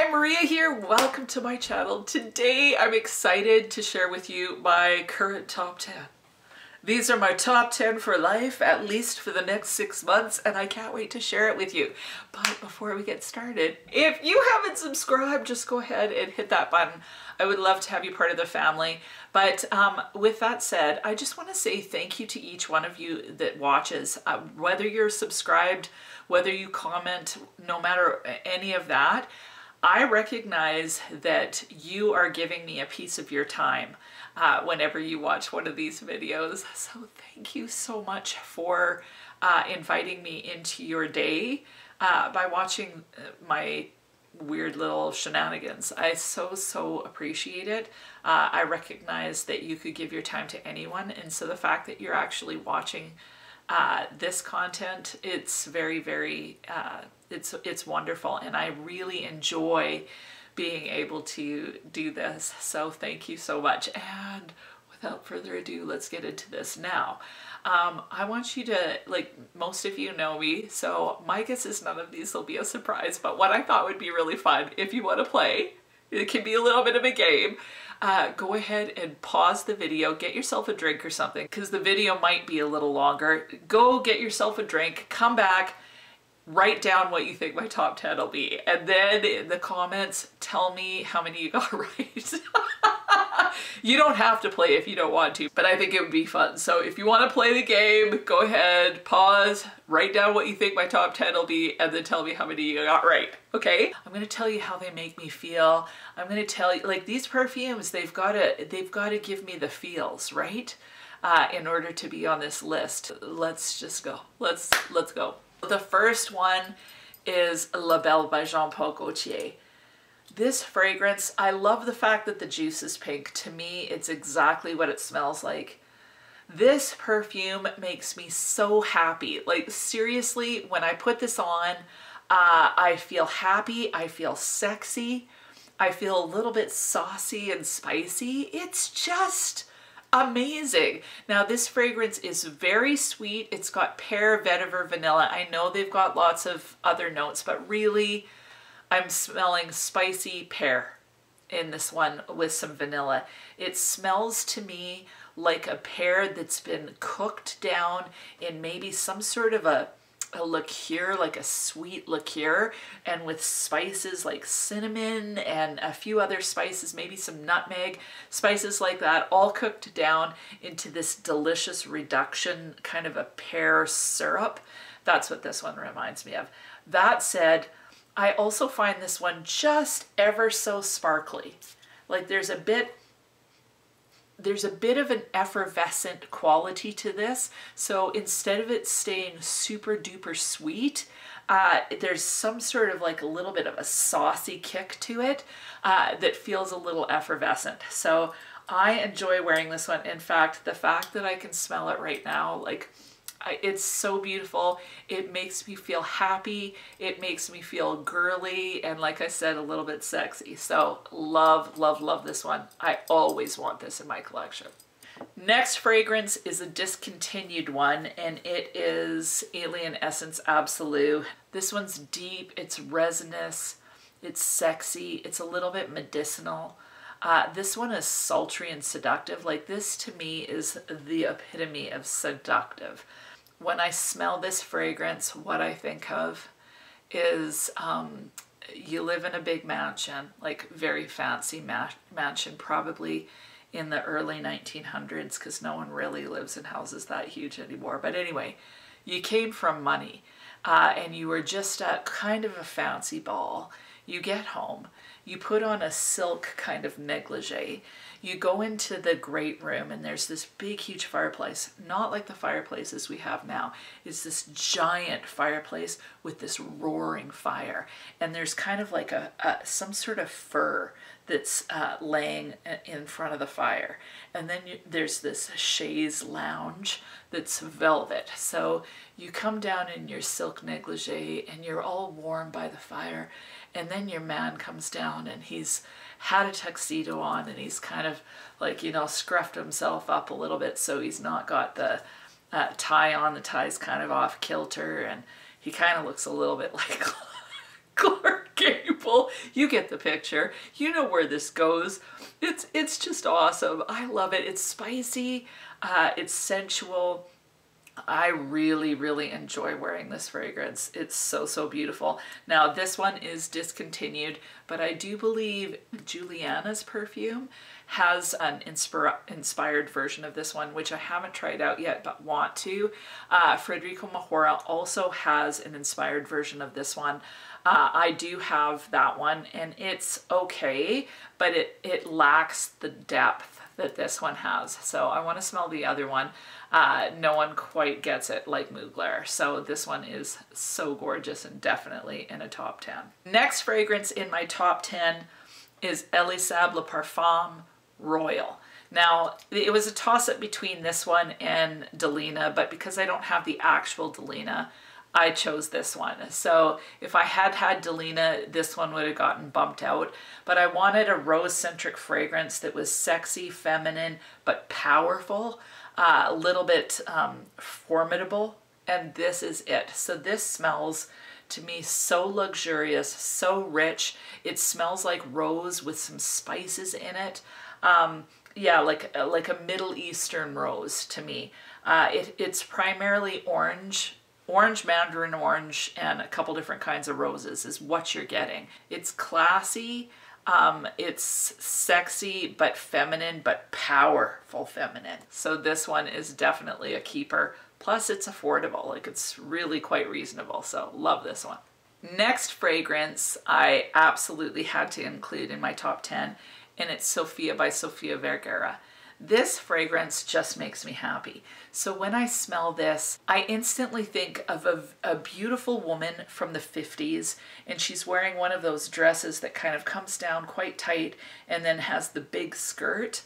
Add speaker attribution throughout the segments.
Speaker 1: Hi, Maria here. Welcome to my channel. Today I'm excited to share with you my current top 10. These are my top 10 for life, at least for the next six months, and I can't wait to share it with you. But before we get started, if you haven't subscribed, just go ahead and hit that button. I would love to have you part of the family. But um, with that said, I just want to say thank you to each one of you that watches. Uh, whether you're subscribed, whether you comment, no matter any of that, I recognize that you are giving me a piece of your time uh, whenever you watch one of these videos. So thank you so much for uh, inviting me into your day uh, by watching uh, my weird little shenanigans. I so, so appreciate it. Uh, I recognize that you could give your time to anyone. And so the fact that you're actually watching uh, this content, it's very, very it's it's wonderful and I really enjoy being able to do this. So thank you so much. And without further ado, let's get into this now. Um, I want you to, like most of you know me, so my guess is none of these will be a surprise, but what I thought would be really fun, if you want to play, it can be a little bit of a game, uh, go ahead and pause the video, get yourself a drink or something, because the video might be a little longer. Go get yourself a drink, come back, write down what you think my top 10 will be. And then in the comments, tell me how many you got right. You don't have to play if you don't want to, but I think it would be fun. So if you want to play the game, go ahead, pause, write down what you think my top 10 will be, and then tell me how many you got right, okay? I'm gonna tell you how they make me feel. I'm gonna tell you, like these perfumes, they've gotta, they've gotta give me the feels, right? Uh, in order to be on this list. Let's just go. Let's, let's go. The first one is La Belle by Jean Paul Gaultier. This fragrance, I love the fact that the juice is pink. To me, it's exactly what it smells like. This perfume makes me so happy. Like seriously, when I put this on, uh, I feel happy, I feel sexy, I feel a little bit saucy and spicy. It's just amazing. Now this fragrance is very sweet. It's got pear, vetiver, vanilla. I know they've got lots of other notes, but really I'm smelling spicy pear in this one with some vanilla. It smells to me like a pear that's been cooked down in maybe some sort of a a liqueur, like a sweet liqueur, and with spices like cinnamon and a few other spices, maybe some nutmeg, spices like that, all cooked down into this delicious reduction, kind of a pear syrup. That's what this one reminds me of. That said, I also find this one just ever so sparkly. Like there's a bit there's a bit of an effervescent quality to this. So instead of it staying super duper sweet, uh, there's some sort of like a little bit of a saucy kick to it uh, that feels a little effervescent. So I enjoy wearing this one. In fact, the fact that I can smell it right now, like it's so beautiful. It makes me feel happy. It makes me feel girly and like I said, a little bit sexy. So love, love, love this one. I always want this in my collection. Next fragrance is a discontinued one and it is Alien Essence Absolue. This one's deep, it's resinous, it's sexy, it's a little bit medicinal. Uh, this one is sultry and seductive. Like this to me is the epitome of seductive when I smell this fragrance, what I think of is um, you live in a big mansion, like very fancy ma mansion, probably in the early 1900s because no one really lives in houses that huge anymore. But anyway, you came from money uh, and you were just at kind of a fancy ball. You get home, you put on a silk kind of negligee, you go into the great room and there's this big, huge fireplace, not like the fireplaces we have now. It's this giant fireplace with this roaring fire. And there's kind of like a, a some sort of fur that's uh, laying in front of the fire. And then you, there's this chaise lounge that's velvet. So you come down in your silk negligee and you're all warm by the fire. And then your man comes down and he's had a tuxedo on and he's kind of like, you know, scruffed himself up a little bit so he's not got the uh, tie on. The tie's kind of off kilter and he kind of looks a little bit like Clark Gable. You get the picture. You know where this goes. It's it's just awesome. I love it. It's spicy. Uh, it's sensual. I really, really enjoy wearing this fragrance. It's so, so beautiful. Now, this one is discontinued, but I do believe Julianna's perfume has an inspira inspired version of this one, which I haven't tried out yet, but want to. Uh, Majora also has an inspired version of this one. Uh, I do have that one, and it's okay, but it, it lacks the depth that this one has. So I want to smell the other one. Uh, no one quite gets it like Mugler. So this one is so gorgeous and definitely in a top 10. Next fragrance in my top 10 is Elie Saab Le Parfum Royal. Now, it was a toss-up between this one and Delina, but because I don't have the actual Delina, I chose this one. So if I had had Delina, this one would have gotten bumped out. But I wanted a rose-centric fragrance that was sexy, feminine, but powerful, uh, a little bit um, formidable, and this is it. So this smells to me so luxurious, so rich. It smells like rose with some spices in it. Um, yeah, like like a Middle Eastern rose to me. Uh, it, it's primarily orange, orange mandarin orange, and a couple different kinds of roses is what you're getting. It's classy, um, it's sexy but feminine, but powerful feminine. So this one is definitely a keeper. Plus it's affordable, like it's really quite reasonable. So love this one. Next fragrance I absolutely had to include in my top 10 and it's Sofia by Sofia Vergara. This fragrance just makes me happy. So when I smell this, I instantly think of a, a, beautiful woman from the 50s and she's wearing one of those dresses that kind of comes down quite tight and then has the big skirt.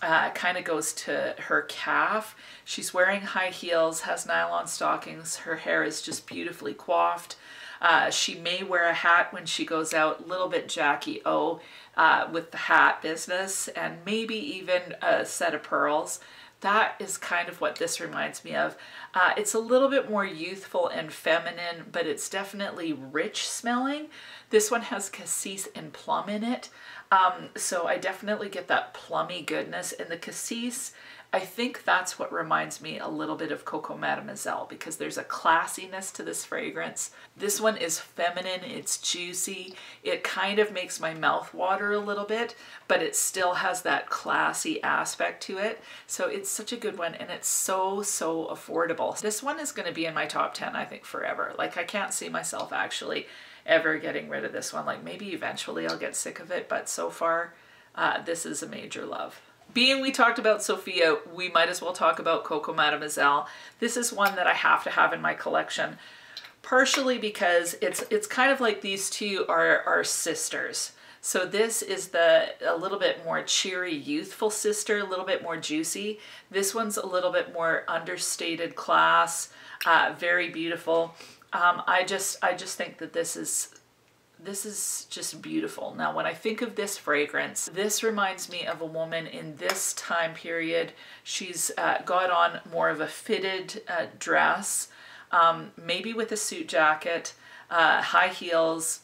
Speaker 1: Uh, kind of goes to her calf. She's wearing high heels, has nylon stockings. Her hair is just beautifully coiffed. Uh, she may wear a hat when she goes out, a little bit Jackie O uh, with the hat business, and maybe even a set of pearls. That is kind of what this reminds me of. Uh, it's a little bit more youthful and feminine, but it's definitely rich smelling. This one has cassis and plum in it. Um, so I definitely get that plummy goodness. And the cassis I think that's what reminds me a little bit of Coco Mademoiselle because there's a classiness to this fragrance. This one is feminine, it's juicy, it kind of makes my mouth water a little bit, but it still has that classy aspect to it. So it's such a good one and it's so, so affordable. This one is gonna be in my top 10, I think, forever. Like I can't see myself actually ever getting rid of this one. Like maybe eventually I'll get sick of it, but so far, uh, this is a major love. Being we talked about Sofia, we might as well talk about Coco Mademoiselle. This is one that I have to have in my collection, partially because it's it's kind of like these two are, are sisters. So this is the a little bit more cheery, youthful sister, a little bit more juicy. This one's a little bit more understated class, uh, very beautiful. Um, I just I just think that this is this is just beautiful. Now, when I think of this fragrance, this reminds me of a woman in this time period. She's uh, got on more of a fitted uh, dress, um, maybe with a suit jacket, uh, high heels,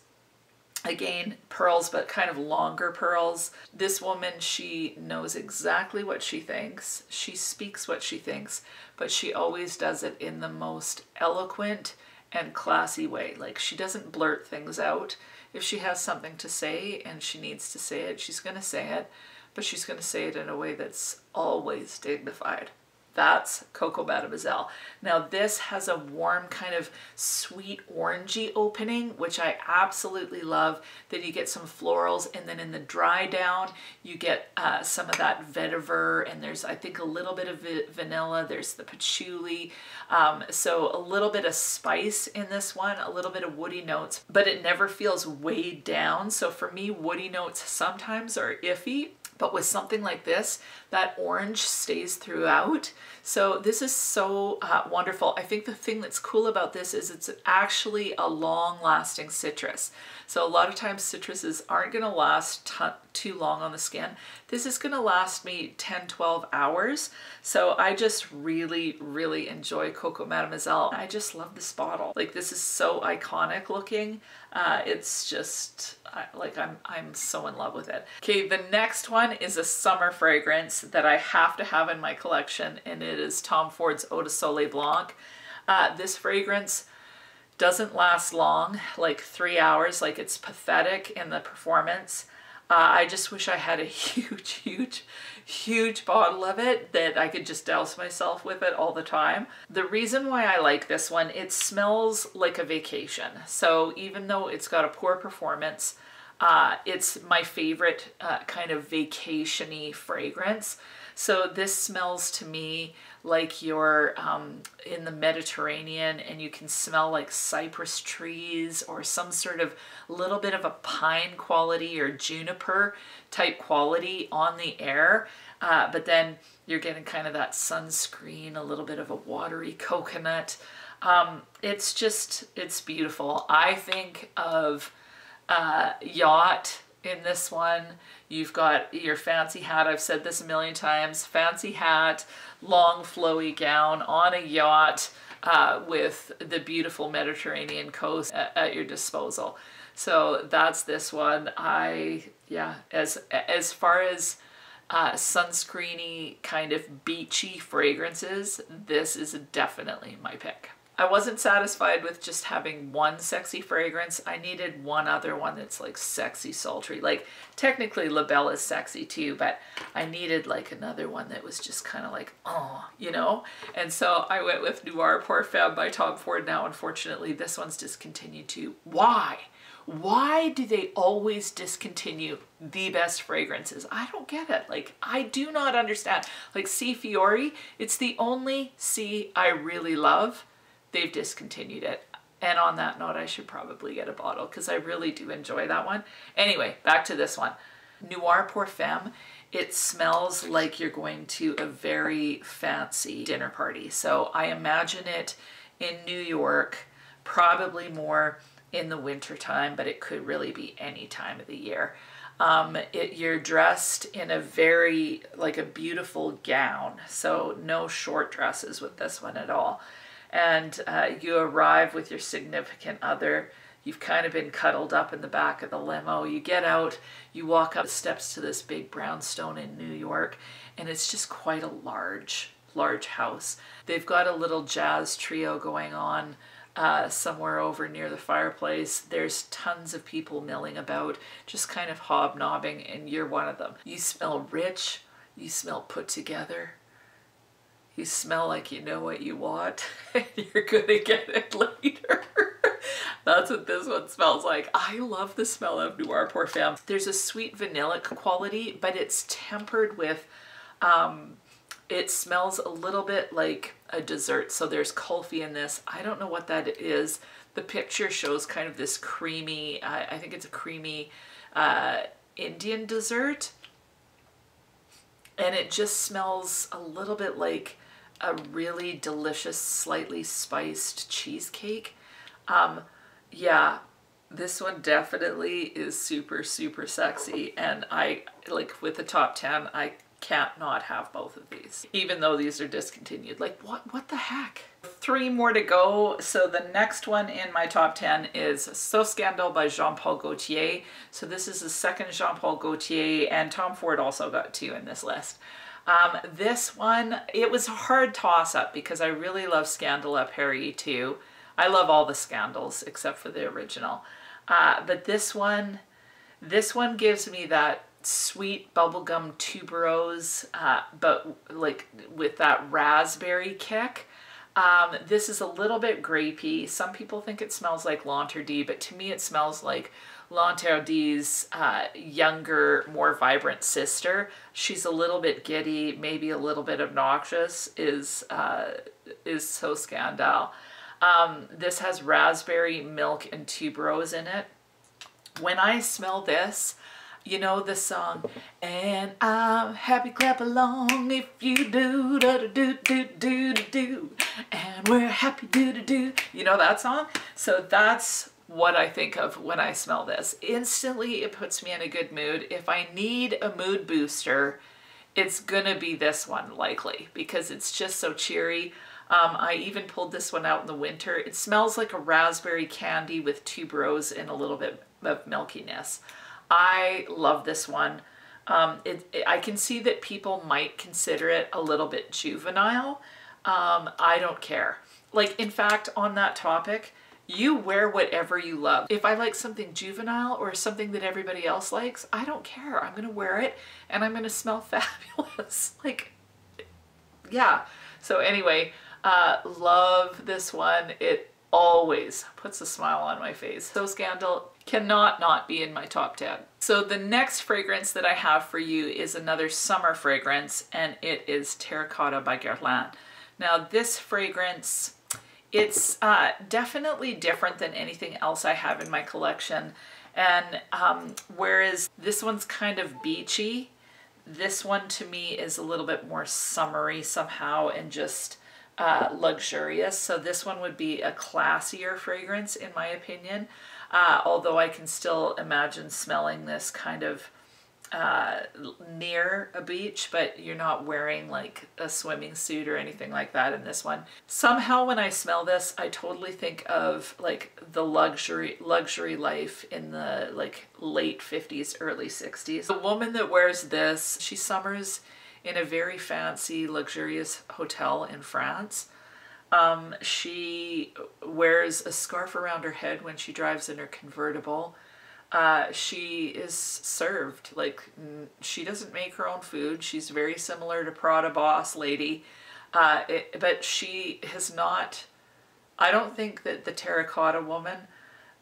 Speaker 1: again, pearls, but kind of longer pearls. This woman, she knows exactly what she thinks. She speaks what she thinks, but she always does it in the most eloquent, and classy way. Like she doesn't blurt things out. If she has something to say and she needs to say it, she's going to say it, but she's going to say it in a way that's always dignified. That's Coco Mademoiselle. Now this has a warm kind of sweet orangey opening, which I absolutely love. Then you get some florals and then in the dry down, you get uh, some of that vetiver and there's I think a little bit of vanilla. There's the patchouli. Um, so a little bit of spice in this one, a little bit of woody notes, but it never feels weighed down. So for me, woody notes sometimes are iffy but with something like this, that orange stays throughout. So this is so uh, wonderful. I think the thing that's cool about this is it's actually a long lasting citrus. So a lot of times citruses aren't going to last too long on the skin. This is going to last me 10, 12 hours. So I just really, really enjoy Coco Mademoiselle. I just love this bottle. Like this is so iconic looking. Uh, it's just I, like I'm, I'm so in love with it. Okay, the next one is a summer fragrance that I have to have in my collection and it is Tom Ford's Eau de Soleil Blanc. Uh, this fragrance doesn't last long, like three hours, like it's pathetic in the performance. Uh, I just wish I had a huge, huge, huge bottle of it that I could just douse myself with it all the time. The reason why I like this one, it smells like a vacation. So even though it's got a poor performance, uh, it's my favorite uh, kind of vacation-y fragrance. So this smells to me like you're um, in the Mediterranean and you can smell like cypress trees or some sort of little bit of a pine quality or juniper type quality on the air. Uh, but then you're getting kind of that sunscreen, a little bit of a watery coconut. Um, it's just, it's beautiful. I think of uh, Yacht in this one. You've got your fancy hat. I've said this a million times. Fancy hat, long flowy gown on a yacht uh, with the beautiful Mediterranean coast at, at, your disposal. So that's this one. I, yeah, as, as far as uh, sunscreeny kind of beachy fragrances, this is definitely my pick. I wasn't satisfied with just having one sexy fragrance. I needed one other one that's like sexy sultry. Like technically La Belle is sexy too, but I needed like another one that was just kind of like, oh, you know? And so I went with Noir Femme by Tom Ford. Now, unfortunately, this one's discontinued too. Why? Why do they always discontinue the best fragrances? I don't get it. Like, I do not understand. Like, Si Fiori, it's the only Si I really love they've discontinued it. And on that note, I should probably get a bottle because I really do enjoy that one. Anyway, back to this one. Noir Pour Femme. It smells like you're going to a very fancy dinner party. So I imagine it in New York, probably more in the winter time, but it could really be any time of the year. Um, it, you're dressed in a very, like a beautiful gown. So no short dresses with this one at all and uh, you arrive with your significant other. You've kind of been cuddled up in the back of the limo. You get out, you walk up the steps to this big brownstone in New York, and it's just quite a large, large house. They've got a little jazz trio going on uh, somewhere over near the fireplace. There's tons of people milling about, just kind of hobnobbing, and you're one of them. You smell rich, you smell put together, you smell like you know what you want and you're gonna get it later. That's what this one smells like. I love the smell of Noir Femme. There's a sweet vanillic quality, but it's tempered with, um, it smells a little bit like a dessert. So there's kulfi in this. I don't know what that is. The picture shows kind of this creamy, uh, I think it's a creamy uh, Indian dessert. And it just smells a little bit like a really delicious, slightly spiced cheesecake. Um, yeah, this one definitely is super, super sexy. And I, like with the top 10, I can't not have both of these, even though these are discontinued. Like what, what the heck? Three more to go. So the next one in my top 10 is So Scandal by Jean-Paul Gaultier. So this is the second Jean-Paul Gaultier and Tom Ford also got two in this list. Um, this one, it was a hard toss up because I really love Scandal à Paris too. I love all the Scandals except for the original. Uh, but this one, this one gives me that sweet bubblegum tuberose, uh, but like with that raspberry kick. Um, this is a little bit grapey. Some people think it smells like L'Interdit, but to me it smells like L'Interdit's uh, younger, more vibrant sister. She's a little bit giddy, maybe a little bit obnoxious, is, uh, is So Scandal. Um, this has raspberry, milk, and tuberose in it. When I smell this, you know the song, and I'm happy clap along if you do da do do do do do, and we're happy do do do. You know that song? So that's what I think of when I smell this. Instantly, it puts me in a good mood. If I need a mood booster, it's gonna be this one likely because it's just so cheery. Um, I even pulled this one out in the winter. It smells like a raspberry candy with tuberose and a little bit of milkiness. I love this one. Um, it, it, I can see that people might consider it a little bit juvenile. Um, I don't care. Like, in fact, on that topic, you wear whatever you love. If I like something juvenile or something that everybody else likes, I don't care. I'm gonna wear it and I'm gonna smell fabulous. like, yeah. So anyway, uh, love this one. It always puts a smile on my face. So Scandal cannot not be in my top 10. So the next fragrance that I have for you is another summer fragrance and it is Terracotta by Guerlain. Now this fragrance, it's uh, definitely different than anything else I have in my collection. And um, whereas this one's kind of beachy, this one to me is a little bit more summery somehow and just uh, luxurious. So this one would be a classier fragrance in my opinion. Uh, although I can still imagine smelling this kind of uh, near a beach, but you're not wearing like a swimming suit or anything like that in this one. Somehow when I smell this, I totally think of like the luxury luxury life in the like late 50s, early 60s. The woman that wears this, she summers in a very fancy, luxurious hotel in France. Um, she wears a scarf around her head when she drives in her convertible. Uh, she is served like she doesn't make her own food. She's very similar to Prada Boss Lady, uh, it, but she has not. I don't think that the terracotta woman.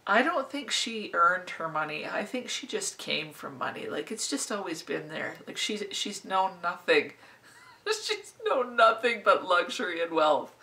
Speaker 1: I don't think she earned her money. I think she just came from money. Like it's just always been there. Like she's she's known nothing. she's known nothing but luxury and wealth.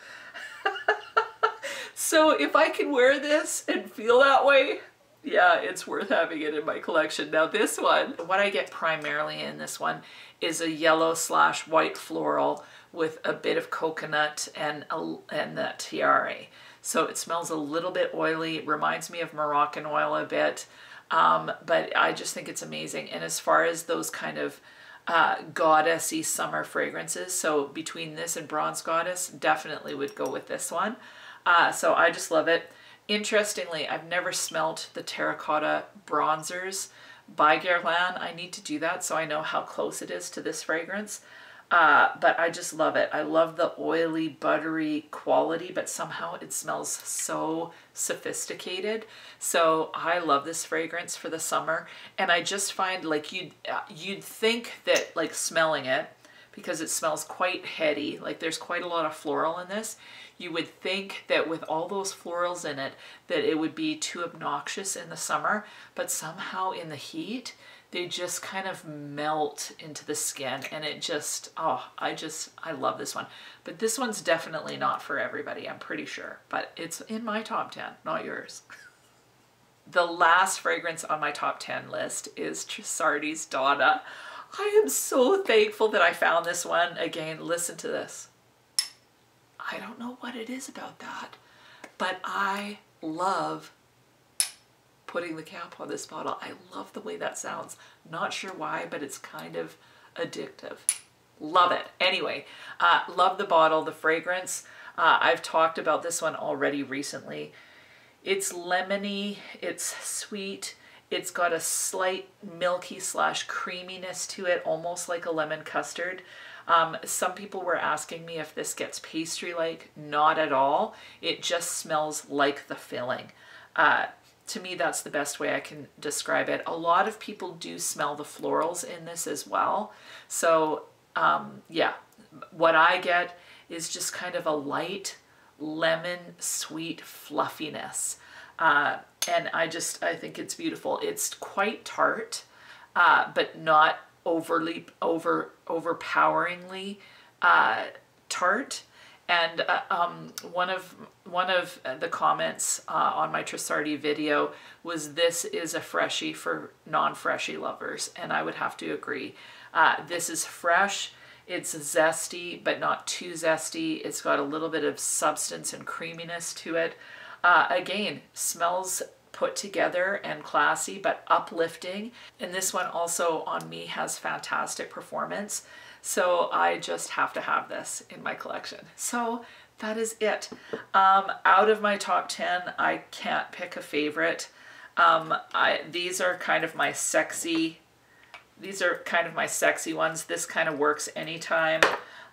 Speaker 1: so if I can wear this and feel that way, yeah, it's worth having it in my collection. Now this one, what I get primarily in this one is a yellow slash white floral with a bit of coconut and, a, and that tiare. So it smells a little bit oily, it reminds me of Moroccan oil a bit, um, but I just think it's amazing. And as far as those kind of uh, goddessy summer fragrances, so between this and Bronze Goddess, definitely would go with this one. Uh, so I just love it. Interestingly, I've never smelt the terracotta bronzers by Guerlain. I need to do that so I know how close it is to this fragrance. Uh, but I just love it. I love the oily, buttery quality, but somehow it smells so sophisticated. So I love this fragrance for the summer. And I just find like you'd, uh, you'd think that like smelling it, because it smells quite heady, like there's quite a lot of floral in this, you would think that with all those florals in it that it would be too obnoxious in the summer, but somehow in the heat, they just kind of melt into the skin and it just, oh, I just, I love this one. But this one's definitely not for everybody, I'm pretty sure, but it's in my top 10, not yours. the last fragrance on my top 10 list is Trussardi's Donna. I am so thankful that I found this one. Again, listen to this. I don't know what it is about that, but I love putting the cap on this bottle. I love the way that sounds. Not sure why, but it's kind of addictive. Love it. Anyway, uh, love the bottle, the fragrance. Uh, I've talked about this one already recently. It's lemony, it's sweet, it's got a slight milky slash creaminess to it, almost like a lemon custard. Um, some people were asking me if this gets pastry-like. Not at all. It just smells like the filling. Uh, to me, that's the best way I can describe it. A lot of people do smell the florals in this as well. So um, yeah, what I get is just kind of a light lemon sweet fluffiness. Uh, and I just, I think it's beautiful. It's quite tart, uh, but not overly over overpoweringly uh, tart. And uh, um, one of one of the comments uh, on my Trussardi video was this is a freshie for non-freshie lovers, and I would have to agree. Uh, this is fresh. It's zesty, but not too zesty. It's got a little bit of substance and creaminess to it. Uh, again, smells put together and classy, but uplifting. And this one also on me has fantastic performance. So I just have to have this in my collection. So that is it. Um, out of my top 10, I can't pick a favorite. Um, I, these are kind of my sexy, these are kind of my sexy ones. This kind of works anytime,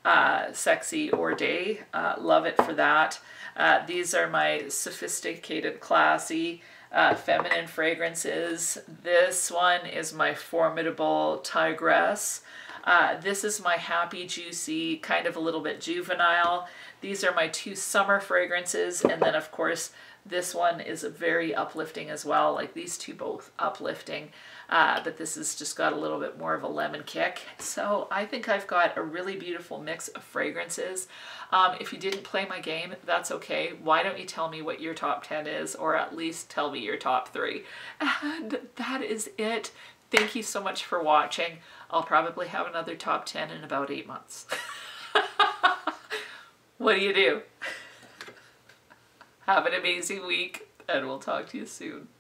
Speaker 1: uh, sexy or day. Uh, love it for that. Uh, these are my sophisticated, classy, uh, feminine fragrances. This one is my formidable tigress. Uh, this is my happy, juicy, kind of a little bit juvenile. These are my two summer fragrances. And then of course, this one is a very uplifting as well. Like these two both uplifting. Uh, but this has just got a little bit more of a lemon kick. So I think I've got a really beautiful mix of fragrances. Um, if you didn't play my game, that's okay. Why don't you tell me what your top 10 is, or at least tell me your top three. And that is it. Thank you so much for watching. I'll probably have another top 10 in about eight months. what do you do? Have an amazing week, and we'll talk to you soon.